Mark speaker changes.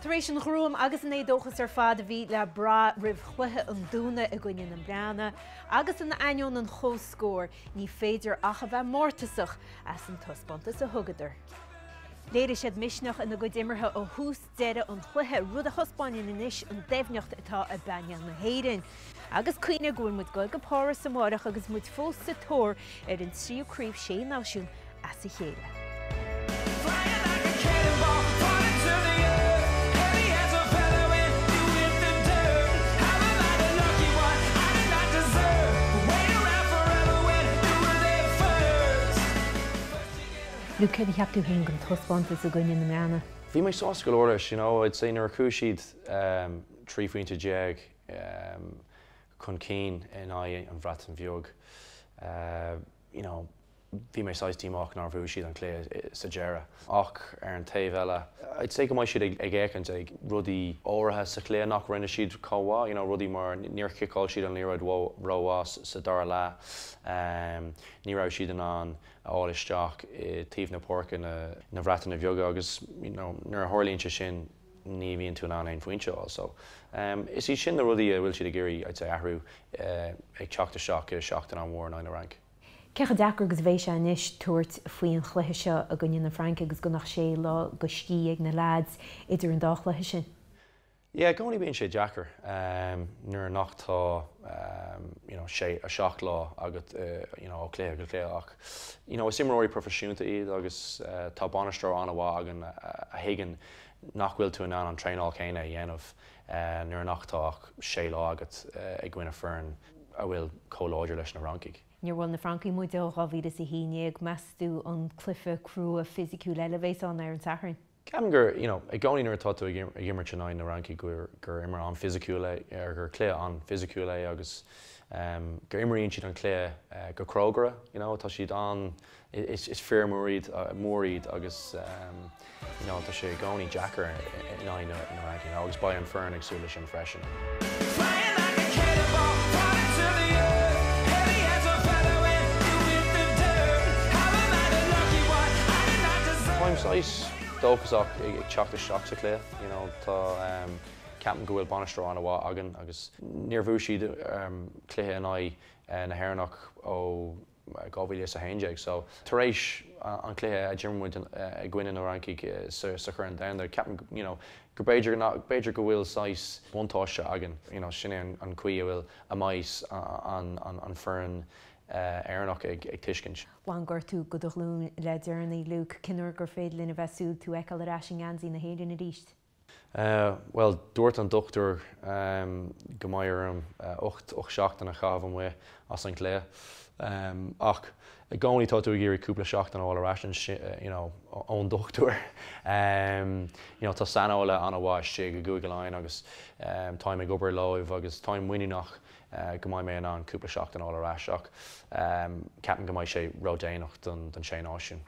Speaker 1: Taréis an chrúm agus in édóchas ar fád a bhí le bra rih chluthe an dúna a gine an breanna, agus in aion an chóscór ní féidir acha bheith mórtasach as an tuspanta a thugadidir. Léidir siad misneach ina go dimmerthe ó hús deire an chluthe rud a chospáin inis an déhneocht atá a baine na héirin. Agus cuioine gúil mu go gopára sa mórach agus mu fós sa tóir ar an tríomhríomh sé náisiún as sa chéile. Lu ce heapú hén an tospáanta a gine na meanna.
Speaker 2: Bhí mé orris, you know, I'd cúisiad um, trífuointe jeag um, chun cín in á an an bheog. Bhí mé 6tíach nar bhú siad an clé sa dgéire. Ach ar an taobh eile. Id sé go mai siad ag ggéchan ag rudí áirithe sa clé nach rinne siad you know, rudí mar níor ciáil siad an líad roiás sa dar le. Ní rah siad an an áilisteach i tíomh na porca uh, na, bhreatan na bheoga agus you know, nuair thirlíonn se sin ní bhíon tú an ein foiointe so. Um, is í sin na rudí bhfuil siad a géirí id ahrú ag teachta seach seachtain an mhór 9 rank.
Speaker 1: Cecha dechar agus bhééis se inis tuairt faoin chluthe seo a gunne na Frank agus go nach sé le go cí ag na lads idir an dáchlathe sin.
Speaker 2: Ié gcóí bíon sé Jackar um, nuair nachtá um, you know, sé a seach lá agat uh, you know, lé agus léach. You know, simóí profisiúnta iad agus uh, tá banistrá an bhá agan uh, a higan nachhfuil tú an an treáil chéine dhéanamh uh, nuair nachtáach sé lá agat uh, ag gcuine fern a bhfuil choláidir leis na rankiig.
Speaker 1: Níor bhil na Francaí mu ráhí a híine ag meú an clufa cruú a fysiiciú eilevééis an ar an saharin.
Speaker 2: Ceam gur ag gáíar atá a gimmer tenáin na ranki gur gur immer an fysiiciúla ar gur clé an fysiiciúla agus um, gur imíonn siad an clé uh, go crogara, you know, tá siad an is, is fear móríd uh, móríd agus um, you know, tá sé gáí Jackar in na ranking agus ba an fern agsúla an freisin. Táimáis dóchasach ag teachta seach sa lé, tá ceapan gohfuil banistra an bhá agan agus níorhú siad cléthe an na hhénach ó gáhíile a héideag, so taréis an cléthe a Jimmuid a gcuine ó ranci sa chu an dain gur beidir beidir go bhfuil 6 bунtáiste agan sinné an chuí bhfuil a mais an fearn éannach ag ag tuiscint.
Speaker 1: Bhain gur tú go lún le dearna luú cinúir gur féad lena bheitsú tú eáil a raising ansaí na héidir a ríist.
Speaker 2: Uh, well, dúirt an doctor um, go maiarm uh, 8 seachtain na chahabh mu as an lé. Um, ach i gáí tá tú gur cúpla seach an áil ration ón doctor. Um, you know, tá sanála an bháis sé go Google lein agus um, táim ag gobar láimh agus táim muoine nach Eh, gomáid mé an cúpla seach an ála ráiseach, ceapan gomáid sé rodéanaach don sé náisiún.